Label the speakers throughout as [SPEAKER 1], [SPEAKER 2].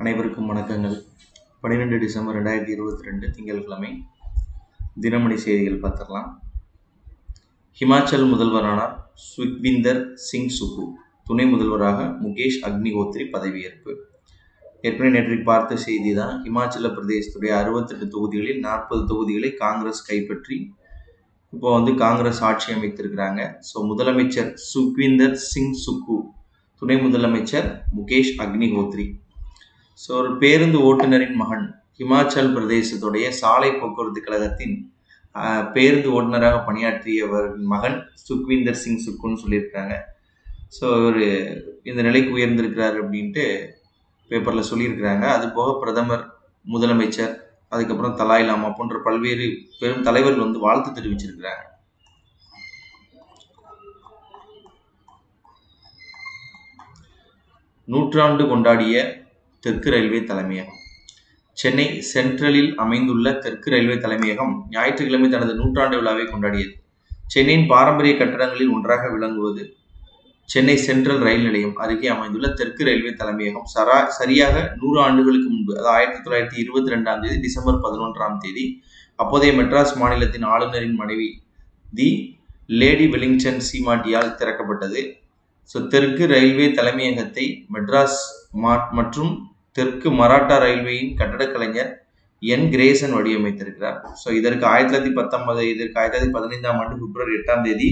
[SPEAKER 1] அனைவருக்கும் வணக்கங்கள். பன்னிரெண்டு டிசம்பர் ரெண்டாயிரத்தி இருபத்தி ரெண்டு திங்கட்கிழமை தினமணி செய்திகள் பார்த்துடலாம். ஹிமாச்சல் முதல்வரானார் சுக்விந்தர் சிங் சுகு துணை முதல்வராக முகேஷ் அக்னிஹோத்ரி பதவியேற்பு. ஏற்கனவே நேற்று பார்த்த செய்தி தான் ஹிமாச்சல பிரதேசத்துடைய அறுபத்தெட்டு தொகுதிகளில் நாற்பது தொகுதிகளை காங்கிரஸ் கைப்பற்றி இப்போ வந்து காங்கிரஸ் ஆட்சி அமைத்திருக்கிறாங்க. ஸோ முதலமைச்சர் சுக்விந்தர் சிங் சுக்கு துணை முதலமைச்சர் முகேஷ் அக்னிஹோத்ரி. ஸோ ஒரு பேருந்து ஓட்டுநரின் மகன் ஹிமாச்சல் பிரதேசத்துடைய சாலை போக்குவரத்து கழகத்தின் பேருந்து ஓட்டுநராக பணியாற்றியவரின் மகன் சுக்விந்தர் சிங் சுக்குன்னு சொல்லியிருக்காங்க ஸோ இவர் இந்த நிலைக்கு உயர்ந்திருக்கிறார் அப்படின்ட்டு பேப்பரில் சொல்லியிருக்கிறாங்க. அது போக பிரதமர் முதலமைச்சர் அதுக்கப்புறம் தலாய் லாமா போன்ற பல்வேறு பெரும் தலைவர்கள் வந்து வாழ்த்து தெரிவிச்சிருக்கிறாங்க. நூற்றாண்டு கொண்டாடிய தெற்கு ரயில்வே தலைமையகம். சென்னை சென்ட்ரலில் அமைந்துள்ள தெற்கு ரயில்வே தலைமையகம் ஞாயிற்றுக்கிழமை தனது நூற்றாண்டு விழாவை கொண்டாடியது. சென்னையின் பாரம்பரிய கட்டடங்களில் ஒன்றாக விளங்குவது சென்னை சென்ட்ரல் ரயில் நிலையம் அருகே அமைந்துள்ள தெற்கு ரயில்வே தலைமையகம் சரா சரியாக நூறு ஆண்டுகளுக்கு முன்பு அதாவது ஆயிரத்தி தொள்ளாயிரத்தி இருபத்தி ரெண்டாம் தேதி டிசம்பர் பதினொன்றாம் தேதி அப்போதைய மெட்ராஸ் மாநிலத்தின் ஆளுநரின் மனைவி தி லேடி வெலிங்டன் சீமாட்டியால் திறக்கப்பட்டது. ஸோ தெற்கு ரயில்வே தலைமையகத்தை மெட்ராஸ் மற்றும் தெற்கு மராட்டா ரயில்வேயின் கட்டடக் கலைஞர் என். கிரேசன் வடிவமைத்திருக்கிறார். ஸோ இதற்கு ஆயிரத்தி தொள்ளாயிரத்தி பத்தொன்பது இதற்கு ஆயிரத்தி தொள்ளாயிரத்தி பதினைந்தாம் ஆண்டு பிப்ரவரி எட்டாம் தேதி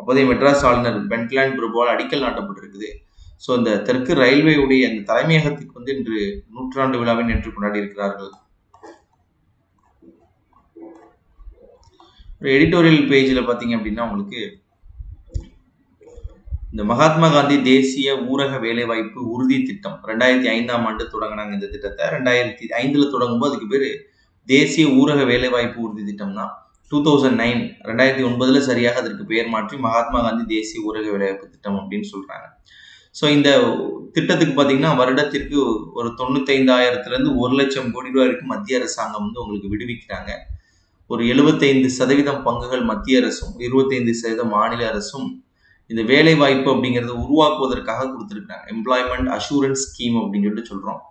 [SPEAKER 1] அப்போதைய மெட்ராஸ் ஆளுநர் பென்ட்லாண்ட் பிரபுவால் அடிக்கல் நாட்டப்பட்டிருக்குது. ஸோ இந்த தெற்கு ரயில்வேயுடைய அந்த தலைமையகத்துக்கு வந்து இன்று நூற்றாண்டு விழாவை நேற்று கொண்டாடி இருக்கிறார்கள் ஒரு எடிட்டோரியல் பேஜில் பார்த்தீங்க அப்படின்னா உங்களுக்கு இந்த மகாத்மா காந்தி தேசிய ஊரக வேலைவாய்ப்பு உறுதி திட்டம் ரெண்டாயிரத்தி ஐந்தாம் ஆண்டு தொடங்கினாங்க இந்த திட்டத்தை. ரெண்டாயிரத்தி ஐந்துல தொடங்கும்போது அதுக்கு பேர் தேசிய ஊரக வேலைவாய்ப்பு உறுதி திட்டம் தான் டூ தௌசண்ட் நைன் ரெண்டாயிரத்தி ஒன்பதுல சரியாக அதற்கு பெயர் மாற்றி மகாத்மா காந்தி தேசிய ஊரக வேலைவாய்ப்பு திட்டம் அப்படின்னு சொல்றாங்க. ஸோ இந்த திட்டத்துக்கு பார்த்தீங்கன்னா வருடத்திற்கு ஒரு தொண்ணூத்தைந்தாயிரத்துலேருந்து ஒரு லட்சம் கோடி ரூபாய் வரைக்கும் மத்திய அரசாங்கம் வந்து உங்களுக்கு விடுவிக்கிறாங்க. ஒரு எழுபத்தைந்து சதவீதம் பங்குகள் மத்திய அரசும் இருபத்தைந்து சதவீதம் மாநில அரசும் இந்த வேலை வாய்ப்பு அப்படிங்கிறத உருவாக்குவதற்காக கொடுத்துருக்காங்க எம்ப்ளாய்மெண்ட் அஷூரன்ஸ் ஸ்கீம் அப்படின்னு சொல்லிட்டு சொல்கிறோம்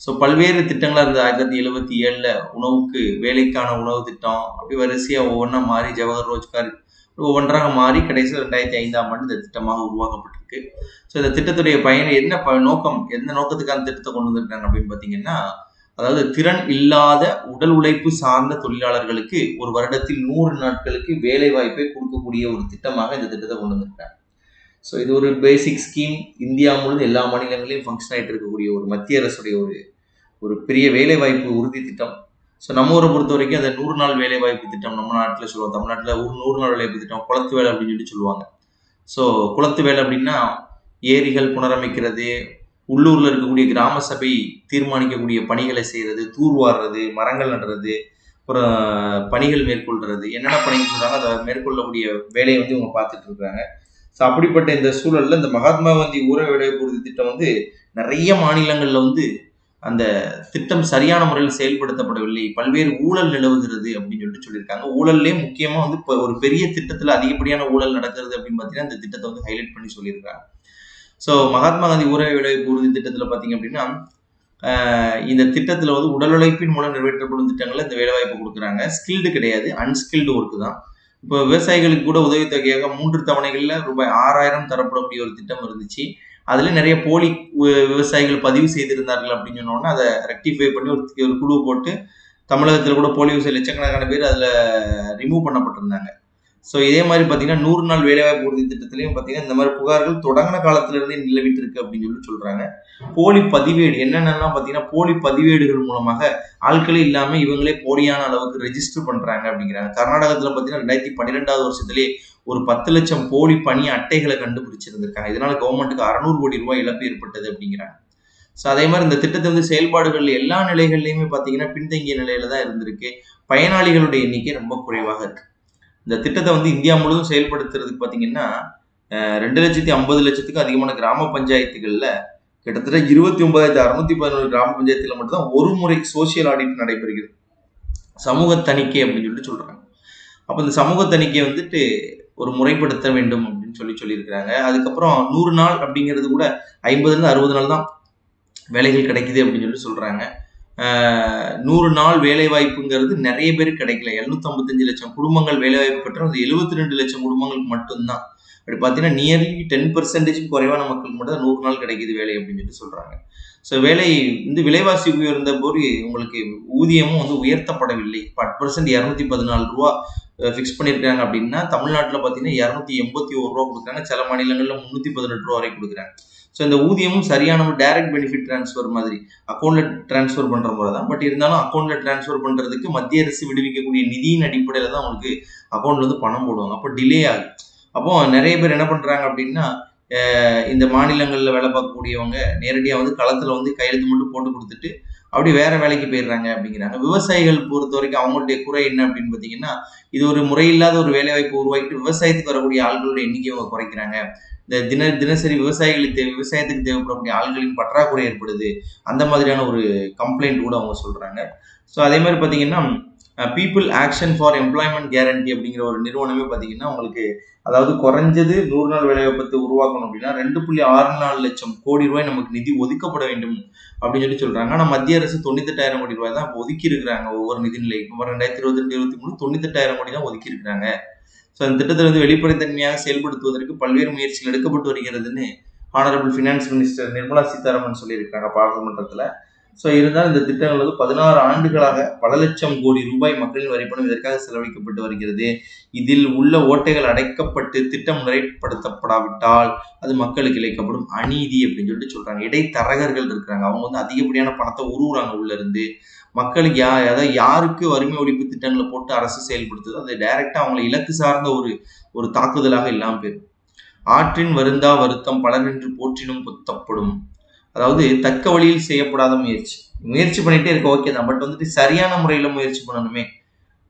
[SPEAKER 1] ஸோ பல்வேறு திட்டங்களாக இருந்தது. ஆயிரத்தி தொள்ளாயிரத்தி எழுபத்தி ஏழில் உணவுக்கு வேலைக்கான உணவு திட்டம் அப்படி வரிசையாக ஒவ்வொன்றா மாறி ஜவஹர் ரோஜ்கார் ஒவ்வொன்றாக மாறி கடைசியில் ரெண்டாயிரத்தி ஐந்தாம் ஆண்டு இந்த திட்டமாக உருவாக்கப்பட்டிருக்கு. ஸோ இந்த திட்டத்துடைய பயன் என்ன ப நோக்கம் எந்த நோக்கத்துக்கான திட்டத்தை கொண்டு வந்திருக்காங்க அப்படின்னு பார்த்தீங்கன்னா அதாவது திறன் இல்லாத உடல் உழைப்பு சார்ந்த தொழிலாளர்களுக்கு ஒரு வருடத்தில் நூறு நாட்களுக்கு வேலை வாய்ப்பை கொடுக்கக்கூடிய ஒரு திட்டமாக இந்த திட்டத்தை கொண்டு வந்திருக்காங்க ஸோ இது ஒரு பேசிக் ஸ்கீம் இந்தியா முழுவதும் எல்லா மாநிலங்களிலும் ஃபங்க்ஷன் ஆகிட்டு இருக்கக்கூடிய ஒரு மத்திய அரசுடைய ஒரு ஒரு பெரிய வேலை வாய்ப்பு உறுதி திட்டம். ஸோ நம்ம ஊரை பொறுத்த வரைக்கும் அந்த நூறு நாள் வேலை வாய்ப்பு திட்டம் நம்ம நாட்டில் சொல்லுவோம். தமிழ்நாட்டில் ஒரு நூறு நாள் வேலை திட்டம் குளத்து வேலை அப்படின்னு சொல்லி சொல்லுவாங்க. ஸோ குளத்து வேலை அப்படின்னா ஏரிகள் புனரமைக்கிறது உள்ளூரில் இருக்கக்கூடிய கிராம சபை தீர்மானிக்கக்கூடிய பணிகளை செய்கிறது தூர்வாடுறது மரங்கள் நடுறது அப்புறம் பணிகள் மேற்கொள்றது என்னென்ன பணிகள் சொல்கிறாங்க அதை மேற்கொள்ளக்கூடிய வேலையை வந்து இவங்க பார்த்துட்டு இருக்காங்க. ஸோ அப்படிப்பட்ட இந்த சூழலில் இந்த மகாத்மா காந்தி ஊர வேலைவாய்ப்பு உறுதி திட்டம் வந்து நிறைய மாநிலங்களில் வந்து அந்த திட்டம் சரியான முறையில் செயல்படுத்தப்படவில்லை. பல்வேறு ஊழல் நிலவுகிறது அப்படின்னு சொல்லிட்டு சொல்லியிருக்காங்க. ஊழல்லே முக்கியமாக வந்து இப்போ ஒரு பெரிய திட்டத்தில் அதிகப்படியான ஊழல் நடக்கிறது அப்படின்னு பார்த்தீங்கன்னா இந்த திட்டத்தை வந்து ஹைலைட் பண்ணி சொல்லியிருக்காங்க. ஸோ மகாத்மா காந்தி ஊரக வேலைவாய்ப்பு உறுதி திட்டத்தில் பார்த்தீங்க அப்படின்னா இந்த திட்டத்தில் வந்து உடல் உழைப்பின் மூலம் நிறைவேற்றப்படும் திட்டங்களில் இந்த வேலைவாய்ப்பு கொடுக்குறாங்க. ஸ்கில்டு கிடையாது அன்ஸ்கில்டு ஒர்க்கு தான். இப்போ விவசாயிகளுக்கு கூட உதவித்தொகையாக மூன்று தவணைகளில் ரூபாய் ஆறாயிரம் தரப்படக்கூடிய ஒரு திட்டம் இருந்துச்சு. அதில் நிறைய போலி விவசாயிகள் பதிவு செய்திருந்தார்கள் அப்படின்னு சொன்னோன்னா அதை ரெக்டிஃபை பண்ணி ஒரு ஒரு குழு போட்டு தமிழகத்தில் கூட போலி விவசாயி லட்சக்கணக்கான பேர் அதில் ரிமூவ் பண்ணப்பட்டிருந்தாங்க. ஸோ இதே மாதிரி பார்த்தீங்கன்னா நூறு நாள் வேலைவாய்ப்பு உறுதி திட்டத்திலையும் பார்த்தீங்கன்னா இந்த மாதிரி புகார்கள் தொடங்கின காலத்திலிருந்தே நிலவிட்டு இருக்கு அப்படின்னு சொல்லி சொல்றாங்க. போலி பதிவேடு என்னென்னலாம் பார்த்தீங்கன்னா போலி பதிவேடுகள் மூலமாக ஆட்களே இல்லாமல் இவங்களே போலியான அளவுக்கு ரெஜிஸ்டர் பண்றாங்க அப்படிங்கிறாங்க. கர்நாடகத்தில் பார்த்தீங்கன்னா ரெண்டாயிரத்தி பன்னிரெண்டாவது வருஷத்துலேயே ஒரு பத்து லட்சம் போலி பணி அட்டைகளை கண்டுபிடிச்சிருந்திருக்காங்க. இதனால கவர்மெண்ட்டுக்கு அறநூறு கோடி ரூபாய் இழப்பு ஏற்பட்டது அப்படிங்கிறாங்க. ஸோ அதே மாதிரி இந்த திட்டத்தை வந்து செயல்பாடுகள் எல்லா நிலைகள்லையுமே பார்த்தீங்கன்னா பின்தங்கிய நிலையில தான் இருந்திருக்கு. பயனாளிகளுடைய எண்ணிக்கை ரொம்ப குறைவாக இருக்கு. இந்த திட்டத்தை வந்து இந்தியா முழுவதும் செயல்படுத்துறதுக்கு பார்த்தீங்கன்னா ரெண்டு லட்சத்தி ஐம்பது லட்சத்துக்கும் அதிகமான கிராம பஞ்சாயத்துகளில் கிட்டத்தட்ட இருபத்தி ஒன்பதாயிரத்தி அறுநூத்தி பதினோரு கிராம பஞ்சாயத்தில் மட்டும்தான் ஒரு முறை சோசியல் ஆடிட் நடைபெறுகிறது. சமூக தணிக்கை அப்படின்னு சொல்லிட்டு சொல்கிறாங்க அப்போ இந்த சமூக தணிக்கை வந்துட்டு ஒரு முறைப்படுத்த வேண்டும் அப்படின்னு சொல்லி சொல்லியிருக்கிறாங்க. அதுக்கப்புறம் நூறு நாள் அப்படிங்கிறது கூட ஐம்பதுலேருந்து அறுபது நாள் தான் வேலைகள் கிடைக்குது அப்படின்னு சொல்லி சொல்கிறாங்க நூறு நாள் வேலைவாய்ப்புங்கிறது நிறைய பேர் கிடைக்கல. எழுநூத்தம்பத்தஞ்சு லட்சம் குடும்பங்கள் வேலைவாய்ப்பு பெற்றோம் அது எழுபத்தி ரெண்டு லட்சம் குடும்பங்களுக்கு மட்டும்தான். அப்படி பார்த்தீங்கன்னா நியர்லி டென் பர்சன்டேஜ் குறைவான மக்களுக்கு மட்டும் தான் நூறு நாள் கிடைக்குது வேலை அப்படின்னு சொல்லிட்டு சொல்கிறாங்க ஸோ வேலை வந்து விலைவாசி உயர்ந்த போது உங்களுக்கு ஊதியமும் வந்து உயர்த்தப்படவில்லை. பத்து பர்சன்ட் இரநூத்தி பதினாலு ரூபா ஃபிக்ஸ் பண்ணியிருக்காங்க அப்படின்னா தமிழ்நாட்டில் பார்த்தீங்கன்னா இரநூத்தி எண்பத்தி ஒரு ரூபா கொடுக்குறாங்க. சில மாநிலங்களில் முந்நூற்றி பதினெட்டு ரூபா வரை கொடுக்குறாங்க. ஸோ இந்த ஊதியமும் சரியான டைரக்ட் பெனிஃபிட் ட்ரான்ஸ்ஃபர் மாதிரி அக்கௌண்ட்டில் ட்ரான்ஸ்ஃபர் பண்ணுற முறை தான். பட் இருந்தாலும் அக்கௌண்ட்டில் ட்ரான்ஸ்ஃபர் பண்ணுறதுக்கு மத்திய அரசு விடுவிக்கக்கூடிய நிதியின் அடிப்படையில் தான் உங்களுக்கு அக்கௌண்ட்ல வந்து பணம் போடுவாங்க. அப்போ டிலே ஆகும். அப்போ நிறைய பேர் என்ன பண்ணுறாங்க அப்படின்னா இந்த மாநிலங்களில் வேலை பார்க்கக்கூடியவங்க நேரடியாக வந்து களத்தில் வந்து கையெழுத்து மட்டும் போட்டு கொடுத்துட்டு அப்படி வேற வேலைக்கு போயிடுறாங்க அப்படிங்கிறாங்க. விவசாயிகள் பொறுத்த வரைக்கும் அவங்களுடைய குறை என்ன அப்படின்னு பார்த்தீங்கன்னா இது ஒரு முறையில்லாத ஒரு வேலை வாய்ப்பு உருவாக்கிட்டு விவசாயத்துக்கு வரக்கூடிய ஆள்களுடைய எண்ணிக்கை அவங்க குறைக்கிறாங்க. இந்த தின தினசரி விவசாயிகளுக்கு தேவை விவசாயத்துக்கு தேவைப்படக்கூடிய ஆள்களின் பற்றாக்குறை ஏற்படுது. அந்த மாதிரியான ஒரு கம்ப்ளைண்ட் கூட அவங்க சொல்றாங்க. ஸோ அதே மாதிரி பார்த்தீங்கன்னா people action for employment guarantee அப்படிங்கிற ஒரு நிறுவனமே பார்த்தீங்கன்னா உங்களுக்கு அதாவது குறைஞ்சது நூறு நாள் வேலைவாய்ப்பத்தை உருவாக்கணும் அப்படின்னா ரெண்டு புள்ளி ஆறு நாலு லட்சம் கோடி ரூபாய் நமக்கு நிதி ஒதுக்கப்பட வேண்டும் அப்படின்னு சொல்லி சொல்றாங்க. ஆனால் மத்திய அரசு தொண்ணூத்தெட்டாயிரம் கோடி ரூபாய் தான் ஒதுக்கி இருக்கிறாங்க ஒவ்வொரு நிதிநிலை இப்போ ரெண்டாயிரத்தி இருபத்தி ரெண்டு இருபத்தி மூணு தொண்ணூத்தெட்டாயிரம் கோடி தான் ஒதுக்கி இருக்கிறாங்க. ஸோ அந்த திட்டத்தை வந்து வெளிப்படைத்தன்மையாக செயல்படுத்துவதற்கு பல்வேறு முயற்சிகள் எடுக்கப்பட்டு வருகிறதுன்னு honourable finance minister Nirmala Sitharaman சொல்லியிருக்காங்க பாராளுமன்றத்தில். ஸோ இருந்தால் இந்த திட்டங்கள் வந்து பதினாறு ஆண்டுகளாக பல லட்சம் கோடி ரூபாய் மக்களின் வரிப்பணம் இதற்காக செலவழிக்கப்பட்டு வருகிறது. இதில் உள்ள ஓட்டைகள் அடைக்கப்பட்டு திட்டம் முறைப்படுத்தப்படாவிட்டால் அது மக்களுக்கு இழைக்கப்படும் அநீதி அப்படின்னு சொல்லிட்டு சொல்றாங்க. இடைத்தரகர்கள் இருக்கிறாங்க. அவங்க வந்து அதிகப்படியான பணத்தை உருவுறாங்க உள்ள இருந்து மக்களுக்கு யா அதாவது யாருக்கு வறுமை ஒழிப்பு திட்டங்களை போட்டு அரசு செயல்படுத்துதோ அது டைரக்டா அவங்களை இலக்கு சார்ந்த ஒரு ஒரு தாக்குதலாக இல்லாமல் போயிடும். ஆற்றின் வருந்தா வருத்தம் பலரென்று போற்றினும் புத்தப்படும். அதாவது தக்க வழியில் செய்யப்படாத முயற்சி. முயற்சி பண்ணிட்டே இருக்க ஓகே தான். பட் வந்துட்டு சரியான முறையில் முயற்சி பண்ணணுமே.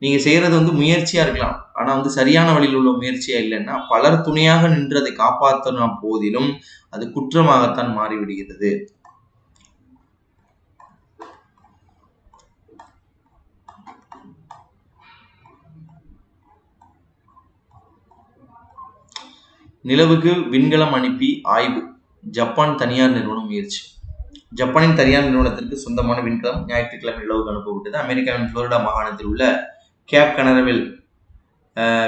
[SPEAKER 1] நீங்கள் செய்கிறது வந்து முயற்சியாக இருக்கலாம். ஆனால் வந்து சரியான வழியில் உள்ள முயற்சியாக இல்லைன்னா பலர் துணையாக நின்று அதை காப்பாற்றின போதிலும் அது குற்றமாகத்தான் மாறிவிடுகிறது. நிலவுக்கு விண்கலம் அனுப்பி ஆய்வு. ஜப்பான் தனியார் நிறுவனம் முயற்சி. ஜப்பானின் தனியார் நிறுவனத்திற்கு சொந்தமான விண்கலம் ஞாயிற்றுக்கிழமை நிலவுக்கு அனுப்பப்பட்டது. அமெரிக்காவின் புளோரிடா மாகாணத்தில் உள்ள கேப் கனரவில்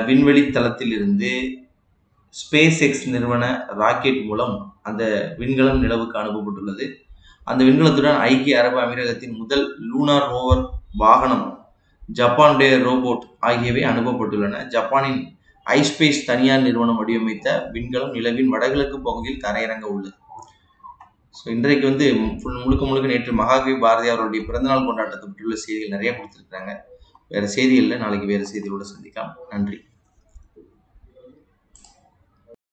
[SPEAKER 1] விண்வெளி தளத்தில் இருந்து ஸ்பேஸ் எக்ஸ் நிறுவன ராக்கெட் மூலம் அந்த விண்கலம் நிலவுக்கு அனுப்பப்பட்டுள்ளது. அந்த விண்கலத்துடன் ஐக்கிய அரபு அமீரகத்தின் முதல் லூனார் ரோவர் வாகனம் ஜப்பானுடைய ரோபோட் ஆகியவை அனுப்பப்பட்டுள்ளன. ஜப்பானின் ஐஸ்பேஸ் தனியார் நிறுவனம் வடிவமைத்த விண்கலம் நிலவின் வடகிழக்கு பகுதியில் தரையிறங்க உள்ளது. ஸோ இன்றைக்கு வந்து முழுக்க முழுக்க நேற்று மகாகவி பாரதியாருடைய பிறந்தநாள் கொண்டாட்டத்தை பற்றியுள்ள செய்திகள் நிறைய கொடுத்துருக்காங்க வேறு செய்திகளில் நாளைக்கு வேறு செய்திகளோடு சந்திக்கலாம். நன்றி.